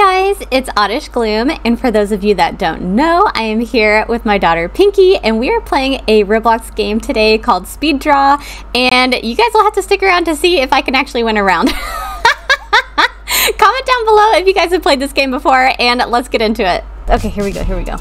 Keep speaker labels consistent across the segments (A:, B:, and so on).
A: guys, it's Audish Gloom, and for those of you that don't know, I am here with my daughter Pinky, and we are playing a Roblox game today called Speed Draw, and you guys will have to stick around to see if I can actually win a round. Comment down below if you guys have played this game before, and let's get into it. Okay, here we go, here we go.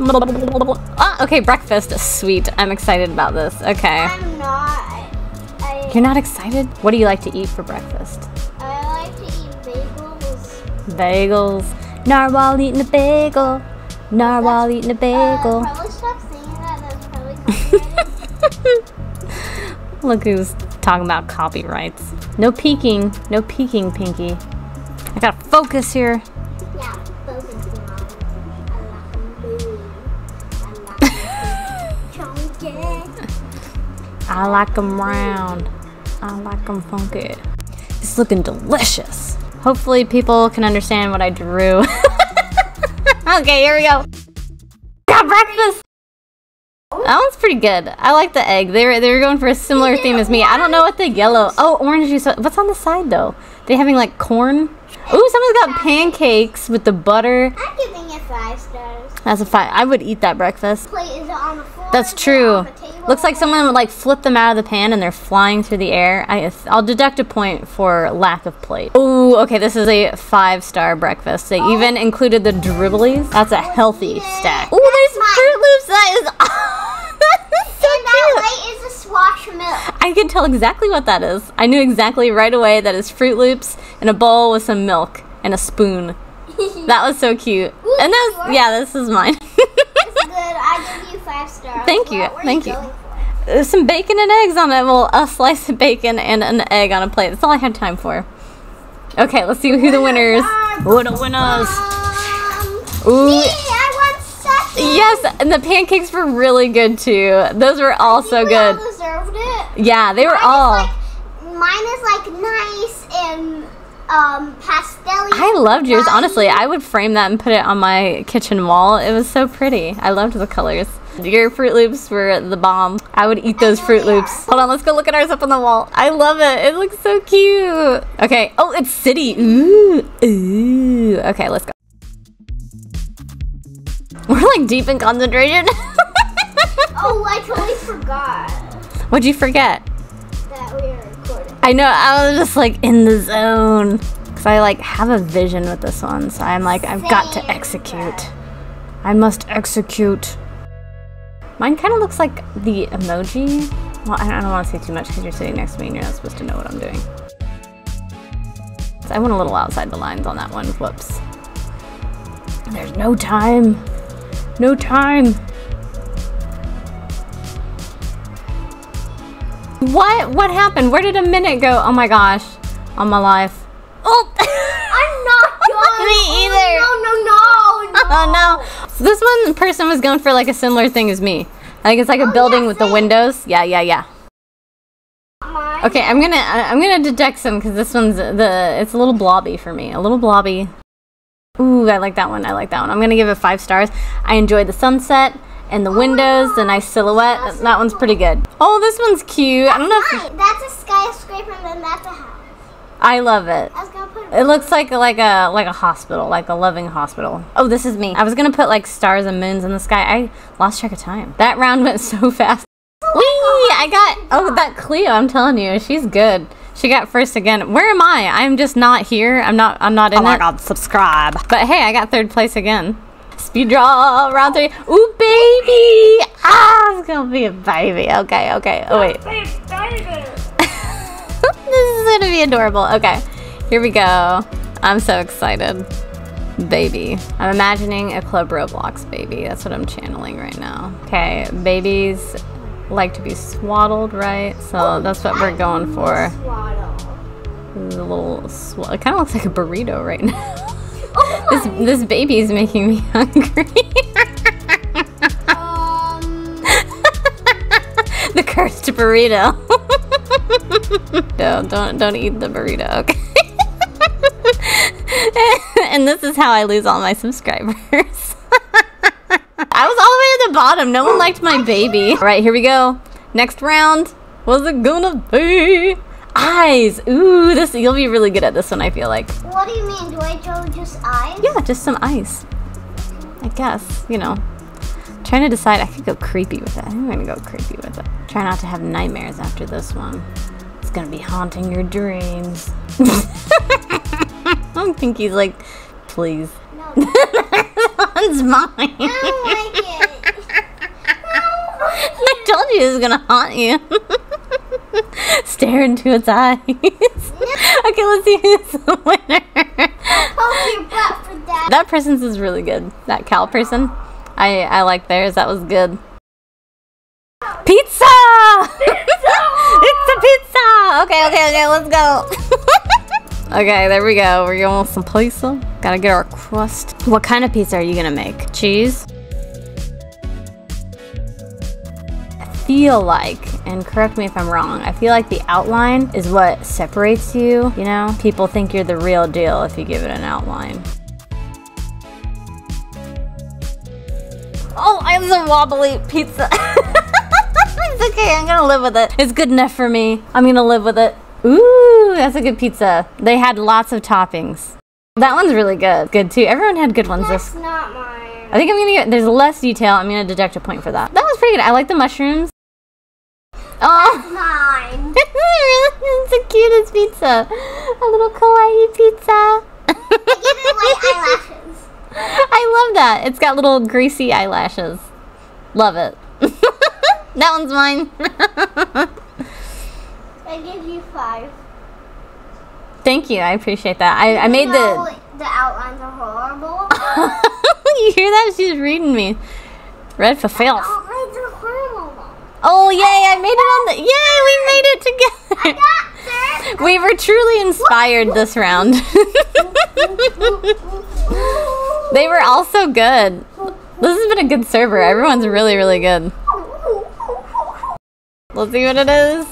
A: Oh, okay, breakfast, sweet. I'm excited about this. Okay.
B: I'm not. I,
A: You're not excited? What do you like to eat for breakfast?
B: Bagels.
A: Narwhal eating a bagel. Narwhal eating a
B: Uh,
A: bagel.
B: probably stop saying that. That's probably copyrighted.
A: Look who's talking about copyrights. No peeking. No peeking, Pinky. I gotta focus here.
B: yeah, focus on. I like them big. I like them chunky.
A: I like them round. I like them funky. It's looking delicious. Hopefully people can understand what I drew. okay, here we go. Got breakfast. That one's pretty good. I like the egg. They were they were going for a similar theme as me. I don't know what the yellow. Oh, orange juice. What's on the side though? They having like corn. Ooh, someone's got pancakes with the butter.
B: I'm giving it five stars.
A: That's a five. I would eat that breakfast.
B: Plate is on?
A: That's true.
B: on the table?
A: Looks like someone would like flip them out of the pan and they're flying through the air. I, I'll deduct a point for lack of plate. Oh, okay. This is a five star breakfast. They even included the dribblies. That's a healthy stack. Oh, there's
B: mine.
A: Froot Loops. That is, so
B: And that
A: cute.
B: is a swash milk.
A: I can tell exactly what that is. I knew exactly right away that is Froot Loops in a bowl with some milk and a spoon. That was so cute.
B: Ooh,
A: And that's yeah, this is mine.
B: It's good. I give you five stars.
A: Thank you,
B: What
A: thank you.
B: going for?
A: There's some bacon and eggs on it. Well, a slice of bacon and an egg on a plate. That's all I had time for. Okay, let's see who the winners. Who the winners?
B: Um,
A: Ooh.
B: me, I won second.
A: Yes, and the pancakes were really good too. Those were all so
B: We all
A: good.
B: deserved it.
A: Yeah, they were
B: Mine is
A: all.
B: like- mine is like nice and um pastel.
A: I loved yours, honestly. I would frame that and put it on my kitchen wall. It was so pretty. I loved the colors. Your Froot Loops were the bomb. I would eat those Fruit. Loops. Hold on, let's go look at ours up on the wall. I love it. It looks so cute. Okay. Oh, it's City. Ooh. Ooh. Okay, let's go. We're like deep in concentration.
B: Oh, I totally forgot
A: What'd you forget?
B: that we were recording.
A: I know, I was just like in the zone. Because I like have a vision with this one. So I'm like, I've got to
B: Same.
A: execute. I must execute. Mine kind of looks like the emoji. Well, I don't want to say too much because you're sitting next to me and you're not supposed to know what I'm doing. So I went a little outside the lines on that one. Whoops. There's no time. No time. What? What happened? Where did a minute go? Oh my gosh. On my life. Oh!
B: I'm not done.
A: Me oh, either.
B: Oh, no, no, no.
A: Oh no. This one person was going for like a similar thing as me. I think it's like a
B: Oh,
A: building
B: yeah,
A: with the windows. Yeah, yeah, yeah.
B: Mine.
A: Okay, I'm gonna I'm gonna deduct some because this one's the it's a little blobby for me. A little blobby. Ooh, I like that one. I like that one. I'm gonna give it five stars. I enjoyed the sunset and the oh, windows, the nice silhouette. That one's pretty good. Oh, this one's cute. I don't know if
B: That's a skyscraper and then that's a house.
A: I love it.
B: I was gonna put
A: It looks like like a like a hospital, like a loving hospital. Oh, this is me. I was gonna put like stars and moons in the sky. I lost track of time. That round went so fast. Whee! I got oh that Cleo. I'm telling you, she's good. She got first again. Where am I? I'm just not here. I'm not. I'm not in
C: Oh my
A: it.
C: god, subscribe.
A: But hey, I got third place again. Speed draw round three. Ooh, baby! Ah, it's gonna be a baby. Okay, okay. Oh wait. this is gonna be adorable. Okay, here we go. I'm so excited. Baby. I'm imagining a Club Roblox baby. That's what I'm channeling right now. Okay, babies like to be swaddled, right? So that's what we're going for.
B: Swaddle.
A: The little sw- It kind of looks like a burrito right now.
B: Oh
A: this this baby is making me hungry.
B: Um.
A: the cursed burrito. no, don't don't eat the burrito. Okay. And this is how I lose all my subscribers. I was all the way at the bottom. No one liked my baby. All right, here we go. Next round. What's it gonna be? Eyes. Ooh, this you'll be really good at this one. I feel like.
B: What do you mean? Do I draw just eyes?
A: Yeah, just some eyes. I guess you know. Trying to decide. I could go creepy with it. I think I'm gonna go creepy with it. Try not to have nightmares after this one. It's gonna be haunting your dreams. I don't think he's like, please.
B: No,
A: that one's mine.
B: I don't like it.
A: I told you it was gonna haunt you. Stare into its eyes. okay, let's see who's the winner.
B: Poke your butt for that.
A: That person's is really good. That Cal person. I I like theirs. That was good. Pizza! it's a pizza! Okay, okay, okay, let's go. Okay, there we go. We're going with some pizza. Gotta get our crust. What kind of pizza are you gonna make? Cheese? I feel like, and correct me if I'm wrong, I feel like the outline is what separates you, you know? People think you're the real deal if you give it an outline. Oh, I have some wobbly pizza. it's okay, I'm gonna live with it. It's good enough for me. I'm gonna live with it. Ooh, that's a good pizza. They had lots of toppings. That one's really good. Good too. Everyone had good ones this
B: That's not mine.
A: I think I'm gonna get, there's less detail. I'm gonna deduct a point for that. That was pretty good. I like the mushrooms. Oh,
B: Mine.
A: it's the cutest pizza. A little kawaii pizza.
B: Give it eyelashes.
A: I love that. It's got little greasy eyelashes. Love it. that one's mine.
B: I give you five.
A: Thank you. I appreciate that. I, I made the.
B: the outlines are horrible.
A: you hear that? She's reading me. Red for filth.
B: outlines are horrible.
A: Oh yay! I made it on the. Yay! We made it together.
B: I Got
A: We were truly inspired this round. they were all so good. This has been a good server. Everyone's really, really good. Let's see what it is.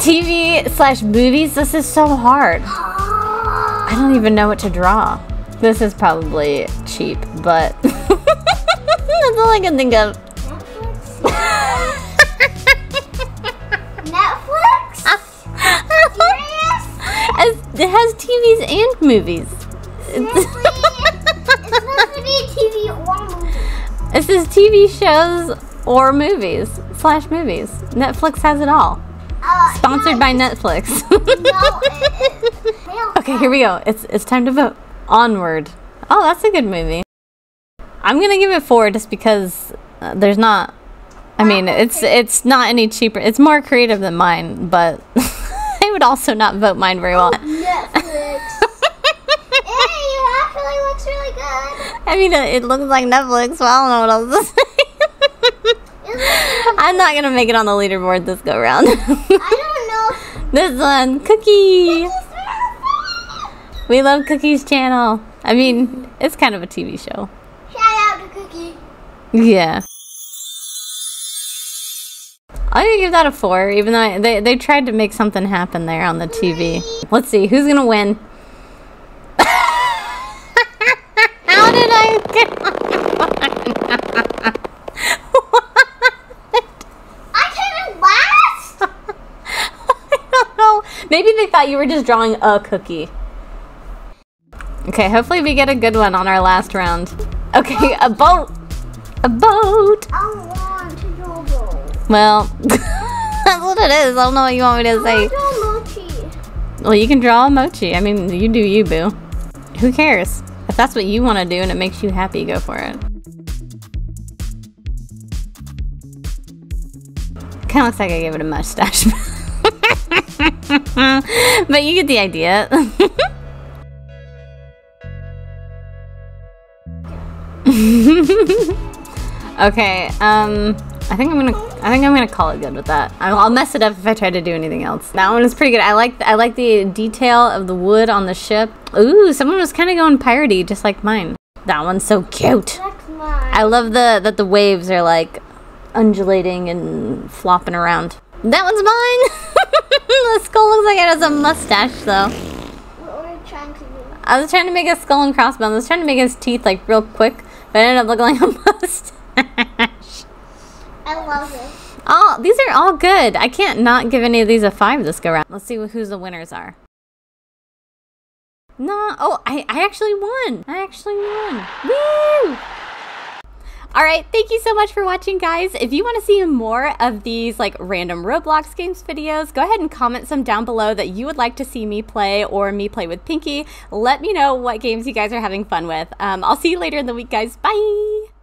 A: TV slash movies. This is so hard. I don't even know what to draw. This is probably cheap, but that's all I can think of.
B: Netflix? Serious?
A: It has TVs and movies.
B: Seriously? it's supposed to be a TV or movie.
A: It says TV shows or movies slash movies. Netflix has it all.
B: Uh,
A: Sponsored
B: yeah,
A: by Netflix.
B: No, it is. Hell,
A: okay, here we go. It's it's time to vote. Onward. Oh, that's a good movie. I'm gonna give it four just because uh, there's not. I mean, it's it's not any cheaper. It's more creative than mine, but I would also not vote mine very well.
B: Netflix. hey, it actually looks really good.
A: I mean, it, it looks like Netflix, so I don't know what else to say. I'm not gonna make it on the leaderboard this go round.
B: I don't know.
A: this one, Cookie. We love Cookie's channel. I mean, it's kind of a TV show.
B: Shout out to Cookie.
A: Yeah. I'm gonna give that a four, even though I, they they tried to make something happen there on the TV. Let's see who's gonna win. How did I get?
B: I came in last.
A: I don't know. Maybe they thought you were just drawing a cookie. Okay, hopefully we get a good one on our last round. Okay, a boat. A boat.
B: I want to draw a bowl.
A: Well, that's what it is. I don't know what you want me to
B: I
A: say.
B: want to draw mochi.
A: Well, you can draw a mochi. I mean, you do you, boo. Who cares? If that's what you want to do and it makes you happy, go for it. Kind of looks like I gave it a mustache. but you get the idea. okay, um, I think I'm gonna, I think I'm gonna call it good with that. I'll, I'll mess it up if I try to do anything else. That one is pretty good. I like, I like the detail of the wood on the ship. Ooh, someone was kind of going piratey, just like mine. That one's so cute.
B: That's mine.
A: I love the that the waves are like undulating and flopping around. That one's mine. the skull looks like it has a mustache though.
B: What were you trying to do?
A: I was trying to make a skull and crossbones. I was trying to make his teeth like real quick, but it ended up looking like a mustache.
B: I love it.
A: Oh, these are all good. I can't not give any of these a five this go round. Let's see who the winners are. No, oh, I, I actually won. I actually won. Woo! All right, thank you so much for watching, guys. If you want to see more of these like random Roblox games videos, go ahead and comment some down below that you would like to see me play or me play with Pinky. Let me know what games you guys are having fun with. Um, I'll see you later in the week, guys. Bye!